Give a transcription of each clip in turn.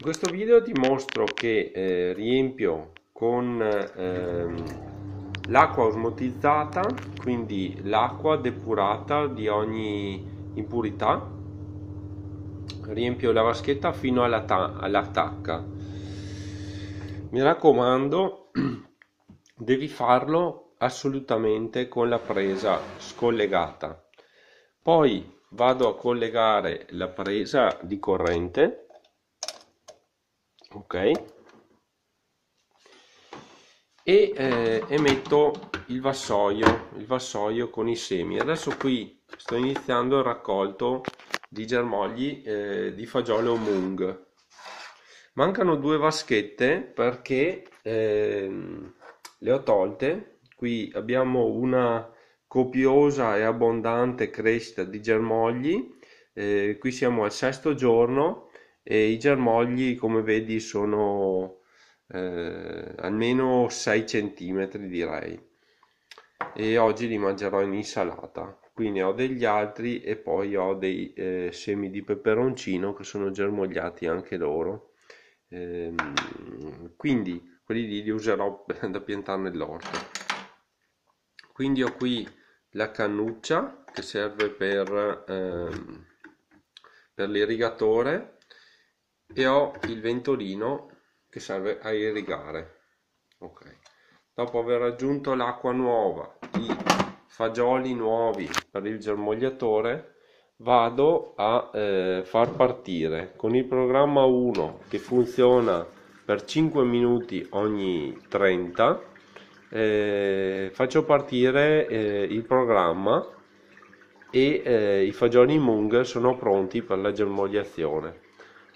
In questo video ti mostro che eh, riempio con ehm, l'acqua osmotizzata, quindi l'acqua depurata di ogni impurità. Riempio la vaschetta fino alla, alla tacca. Mi raccomando, devi farlo assolutamente con la presa scollegata. Poi vado a collegare la presa di corrente ok. E, eh, e metto il vassoio il vassoio con i semi. Adesso qui sto iniziando il raccolto di germogli eh, di fagiolo mung. Mancano due vaschette perché eh, le ho tolte. Qui abbiamo una copiosa e abbondante crescita di germogli. Eh, qui siamo al sesto giorno e i germogli come vedi sono eh, almeno 6 cm direi. E oggi li mangerò in insalata. Quindi ho degli altri e poi ho dei eh, semi di peperoncino che sono germogliati anche loro. Ehm, quindi quelli lì li userò da piantare nell'orto. Quindi ho qui la cannuccia che serve per, ehm, per l'irrigatore e ho il ventolino che serve a irrigare. Ok. Dopo aver aggiunto l'acqua nuova i fagioli nuovi per il germogliatore vado a eh, far partire. Con il programma 1 che funziona per 5 minuti ogni 30 eh, faccio partire eh, il programma e eh, i fagioli Mung sono pronti per la germogliazione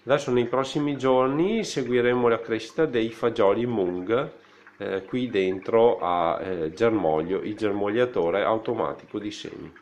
Adesso nei prossimi giorni seguiremo la crescita dei fagioli Mung eh, qui dentro a eh, germoglio, il germogliatore automatico di semi.